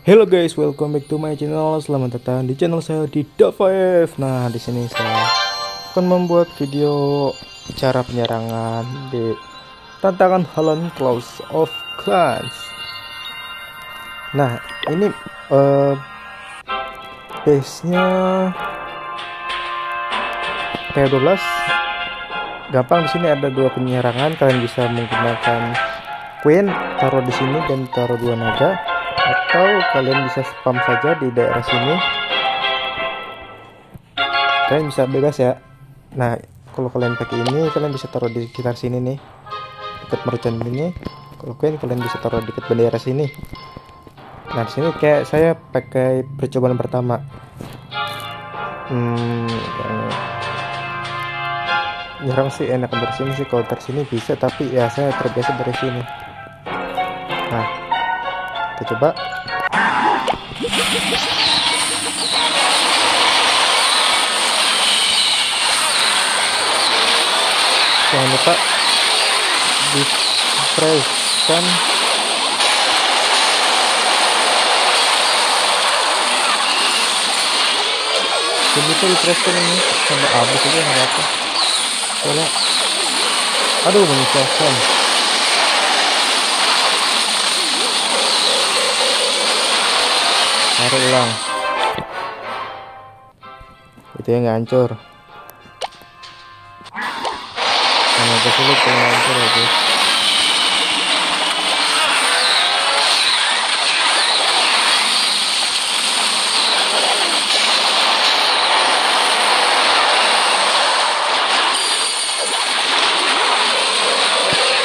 Hello guys, welcome back to my channel. Selamat datang di channel saya di Dava5. Nah, di sini saya akan membuat video cara penyerangan di tantangan Holland Claws of Clans. Nah, ini uh, base-nya P12 gampang di sini ada dua penyerangan kalian bisa menggunakan queen taruh di sini dan taruh dua naga atau kalian bisa spam saja di daerah sini. Kalian bisa bebas ya. Nah kalau kalian pakai ini kalian bisa taruh di sekitar sini nih. Dekat merchant ini. Kalau queen kalian bisa taruh dekat bendera sini. Nah sini kayak saya pakai percobaan pertama. Hmm, nyerang sih enak dari sini sih. Kalau dari sini bisa tapi ya saya terbiasa dari sini. Nah kita coba. Jangan lupa di press kan jadi itu di press kan ini sampai habis aja nggak apa soalnya aduh menyusahkan taruh ulang. Itu yang hancur. Karena kesulit kalau hancur ya guys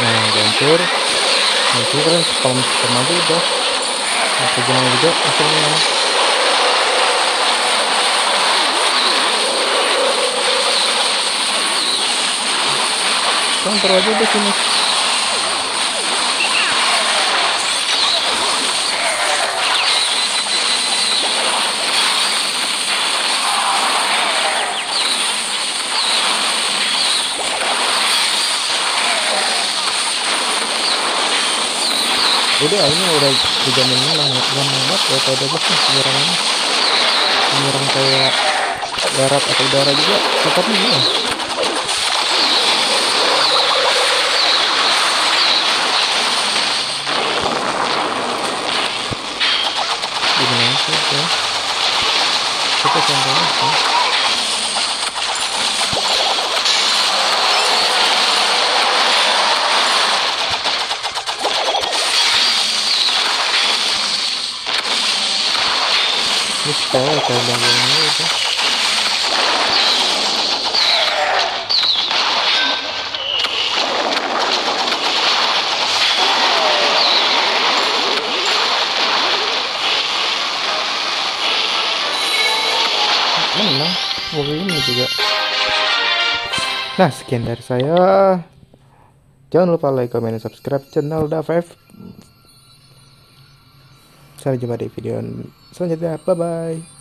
nah hancur. Kalian spam spam aja udah aku jangan juga langsung menang counter aja di sini udah ini udah dijamin menang. Yang banget ya kalau udah nih penyerangannya menyerang kayak darat atau udara juga tetap menang. Gimana sih ya kita contohnya sih menang mobil ini juga. Nah sekian dari saya. Jangan lupa like comment dan subscribe channel Da5 sampai jumpa di video selanjutnya. Bye bye